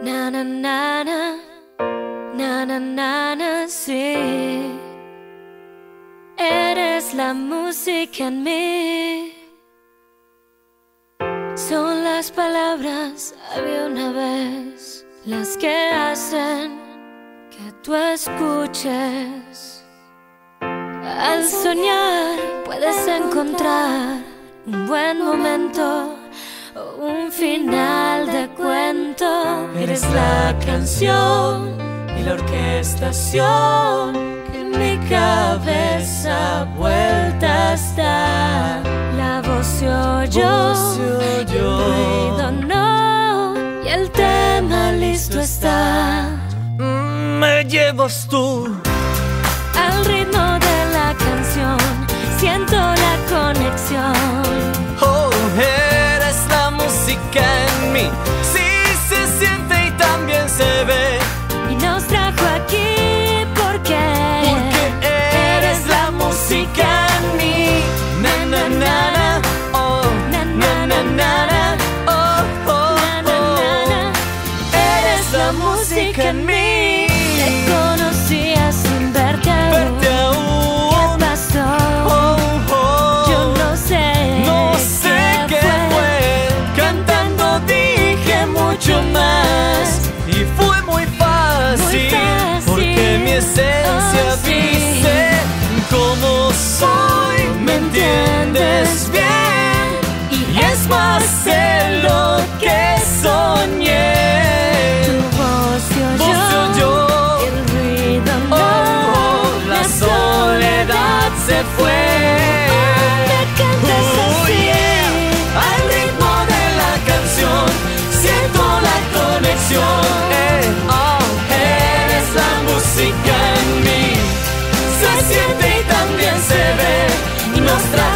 Na na na na, na na na na, sí. Eres la música en mí. Son las palabras, había una vez, las que hacen que tú escuches. Al soñar puedes encontrar un buen momento un final de cuento. Eres la canción y la orquestación que en mi cabeza vuelta está. La voz se oyó, Voz se oyó. el ruido no, y el tema listo está. Me llevas tú, mí. Sí se siente y también se ve. Y nos trajo aquí porque, Porque eres la música en mí. Na na na na, oh, na na na na, oh, oh, Na, na, na, oh. na. Eres la música en mí. Entiendes bien? Y es más de lo que soñé. Tu voz se oyó. El ruido no. Oh, la soledad se fue. Me cantas Oh, así. yeah. Al ritmo de la canción siento la conexión. Eh, oh, eres la música en mí. Se siente y